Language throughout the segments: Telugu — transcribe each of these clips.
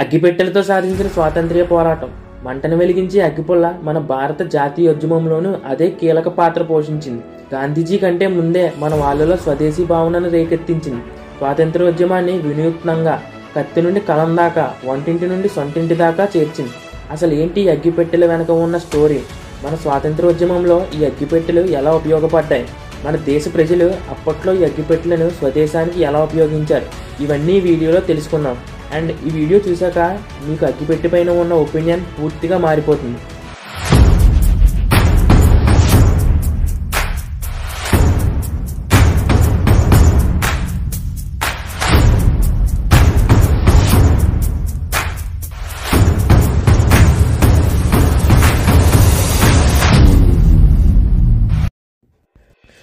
అగ్గిపెట్టెలతో సాధించిన స్వాతంత్ర్య పోరాటం. మంటను వెలిగించి అగ్గిపుల్ల మన భారత జాతీయోద్యమంలోనూ అదే కీలక పాత్ర పోషించింది. గాంధీజీ కంటే ముందే మన వాళ్ళలో స్వదేశీ భావనను రేకెత్తించింది. స్వాతంత్ర్యోద్యమాన్ని వినూత్నంగా కత్తి నుండి కలం దాకా వంటింటి నుండి సొంటింటి దాకా చేర్చింది. అసలు ఏంటి ఈ అగ్గిపెట్టెల వెనక ఉన్న స్టోరీ? మన స్వాతంత్ర్యోద్యమంలో ఈ అగ్గిపెట్టెలు ఎలా ఉపయోగపడ్డాయి? మన దేశ ప్రజలు అప్పట్లో ఈ అగ్గిపెట్టెలను స్వదేశానికి ఎలా ఉపయోగించారు? ఇవన్నీ వీడియోలో తెలుసుకున్నాం అండ్ ఈ వీడియో చూశాక మీకు అగ్గిపెట్టె పైన ఉన్న ఒపీనియన్ పూర్తిగా మారిపోతుంది.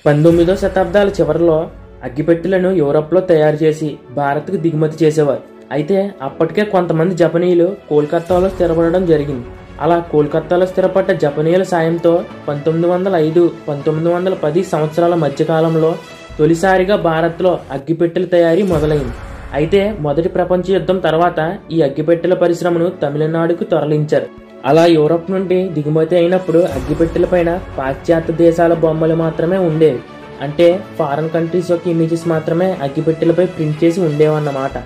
పంతొమ్మిదో శతాబ్దాల చివరిలో అగ్గిపెట్టెలను యూరప్లో తయారు చేసి భారత్కు దిగుమతి చేసేవారు. అయితే అప్పటికే కొంతమంది జపనీయులు కోల్కత్తాలో స్థిరపడడం జరిగింది. అలా కోల్కత్తాలో స్థిరపడ్డ జపనీయుల సాయంతో పంతొమ్మిది వందల ఐదు పంతొమ్మిది వందల పది సంవత్సరాల మధ్యకాలంలో తొలిసారిగా భారత్లో అగ్గిపెట్టెల తయారీ మొదలైంది. అయితే మొదటి ప్రపంచ యుద్ధం తర్వాత ఈ అగ్గిపెట్టెల పరిశ్రమను తమిళనాడుకు తరలించారు. అలా యూరప్ నుండి దిగుమతి అయినప్పుడు అగ్గిపెట్టెల పైన పాశ్చాత్య దేశాల బొమ్మలు మాత్రమే ఉండేవి. అంటే ఫారెన్ కంట్రీస్ యొక్క ఇమేజెస్ మాత్రమే అగ్గిపెట్టెలపై ప్రింట్ చేసి ఉండేవన్నమాట.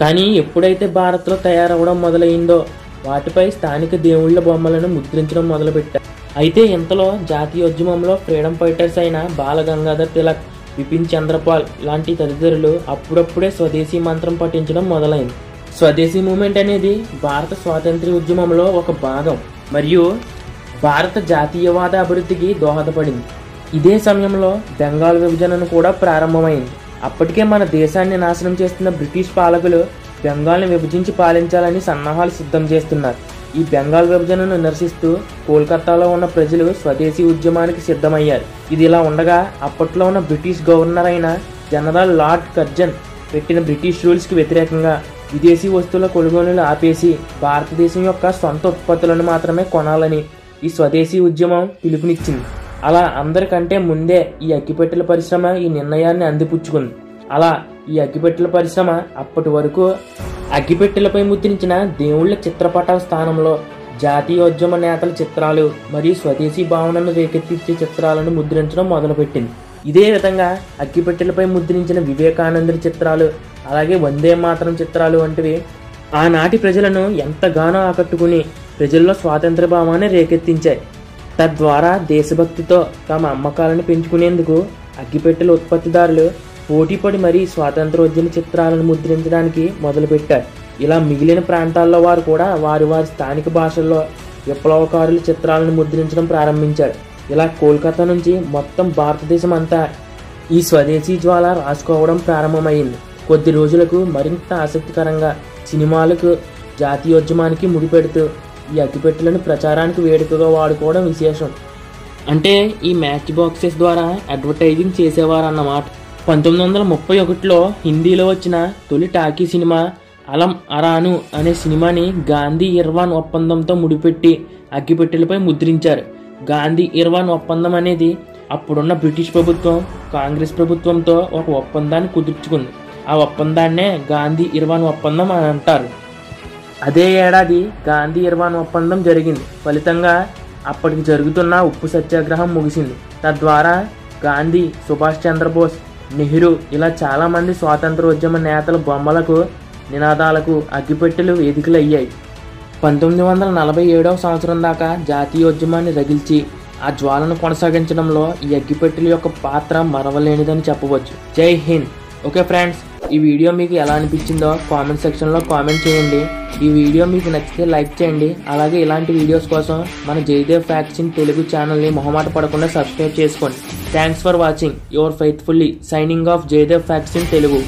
కానీ ఎప్పుడైతే భారత్లో తయారవడం మొదలైందో వాటిపై స్థానిక దేవుళ్ళ బొమ్మలను ముద్రించడం మొదలుపెట్టారు. అయితే ఇంతలో జాతీయోద్యమంలో ఫ్రీడమ్ ఫైటర్స్ అయిన బాల గంగాధర్ తిలక్ బిపిన్ చంద్రపాల్ లాంటి తదితరులు అప్పుడప్పుడే స్వదేశీ మంత్రం పఠించడం మొదలైంది. స్వదేశీ మూమెంట్ అనేది భారత స్వాతంత్ర ఉద్యమంలో ఒక భాగం మరియు భారత జాతీయవాద అభివృద్ధికి దోహదపడింది. ఇదే సమయంలో బెంగాల్ విభజనను కూడా ప్రారంభమైంది. అప్పటికే మన దేశాన్ని నాశనం చేస్తున్న బ్రిటిష్ పాలకులు బెంగాల్ని విభజించి పాలించాలని సన్నాహాలు సిద్ధం చేస్తున్నారు. ఈ బెంగాల్ విభజనను నిరసిస్తూ కోల్కతాలో ఉన్న ప్రజలు స్వదేశీ ఉద్యమానికి సిద్ధమయ్యారు. ఇది ఇలా ఉండగా అప్పట్లో ఉన్న బ్రిటిష్ గవర్నర్ అయిన జనరల్ లార్డ్ కర్జన్ పెట్టిన బ్రిటిష్ రూల్స్కి వ్యతిరేకంగా విదేశీ వస్తువుల కొనుగోలు ఆపేసి భారతదేశం యొక్క సొంత ఉత్పత్తులను మాత్రమే కొనాలని ఈ స్వదేశీ ఉద్యమం పిలుపునిచ్చింది. అలా అందరికంటే ముందే ఈ అగ్గిపెట్టెల పరిశ్రమ ఈ నిర్ణయాన్ని అందిపుచ్చుకుంది. అలా ఈ అగ్గిపెట్టెల పరిశ్రమ అప్పటి వరకు అగ్గిపెట్టెలపై ముద్రించిన దేవుళ్ళ చిత్రపటాల స్థానంలో జాతీయోద్యమ నేతల చిత్రాలు మరియు స్వదేశీ భావనను రేకెత్తించే చిత్రాలను ముద్రించడం మొదలుపెట్టింది. ఇదే విధంగా అగ్గిపెట్టెలపై ముద్రించిన వివేకానందుడి చిత్రాలు అలాగే వందే మాతరం చిత్రాలు వంటివి ఆనాటి ప్రజలను ఎంతగానో ఆకట్టుకుని ప్రజల్లో స్వాతంత్ర భావాన్ని రేకెత్తించాయి. తద్వారా దేశభక్తితో తమ అమ్మకాలను పెంచుకునేందుకు అగ్గిపెట్టెల ఉత్పత్తిదారులు పోటీపడి మరీ స్వాతంత్రోద్యమ చిత్రాలను ముద్రించడానికి మొదలుపెట్టారు. ఇలా మిగిలిన ప్రాంతాల్లో వారు కూడా వారి వారి స్థానిక భాషల్లో విప్లవకారుల చిత్రాలను ముద్రించడం ప్రారంభించారు. ఇలా కోల్కతా నుంచి మొత్తం భారతదేశం అంతా ఈ స్వదేశీ జ్వాల రాసుకోవడం ప్రారంభమైంది. కొద్ది రోజులకు మరింత ఆసక్తికరంగా సినిమాలకు జాతీయోద్యమానికి ముడిపెడుతూ ఈ అగ్గిపెట్టెలను ప్రచారానికి వేడుకగా వాడుకోవడం విశేషం. అంటే ఈ మ్యాచ్ బాక్సెస్ ద్వారా అడ్వర్టైజింగ్ చేసేవారు అన్నమాట పంతొమ్మిది వందల ముప్పై ఒకటిలో హిందీలో వచ్చిన తొలి టాకీ సినిమా అలం అరాను అనే సినిమాని గాంధీ ఇర్వాన్ ఒప్పందంతో ముడిపెట్టి అగ్గిపెట్టెలపై ముద్రించారు. గాంధీ ఇర్వాన్ ఒప్పందం అనేది అప్పుడున్న బ్రిటిష్ ప్రభుత్వం కాంగ్రెస్ ప్రభుత్వంతో ఒక ఒప్పందాన్ని కుదుర్చుకుంది. ఆ ఒప్పందాన్నే గాంధీ ఇర్వాన్ ఒప్పందం అని అంటారు. అదే ఏడాది గాంధీ ఇర్వాన్ ఒప్పందం జరిగింది. ఫలితంగా అప్పటికి జరుగుతున్న ఉప్పు సత్యాగ్రహం ముగిసింది. తద్వారా గాంధీ సుభాష్ చంద్రబోస్ నెహ్రూ ఇలా చాలామంది స్వాతంత్రోద్యమ నేతల బొమ్మలకు నినాదాలకు అగ్గిపెట్టెలు వేదికలు అయ్యాయి పంతొమ్మిది వందల నలభై ఏడవ సంవత్సరం దాకా జాతీయోద్యమాన్ని రగిల్చి ఆ జ్వాలను కొనసాగించడంలో ఈ అగ్గిపెట్టెల యొక్క పాత్ర మరవలేనిదని చెప్పవచ్చు. జై హింద్. ఓకే ఫ్రెండ్స్ ఈ వీడియో మీకు ఎలా అనిపించిందో కామెంట్ సెక్షన్లో కామెంట్ చేయండి. ఈ వీడియో మీకు నచ్చితే లైక్ చేయండి. అలాగే ఇలాంటి వీడియోస్ కోసం మన జయదేవ్ ఫ్యాక్షన్ తెలుగు ఛానల్ని మొహమాట పడకుండా సబ్స్క్రైబ్ చేసుకోండి. Thanks for watching your faithfully signing off Jayadev faction Telugu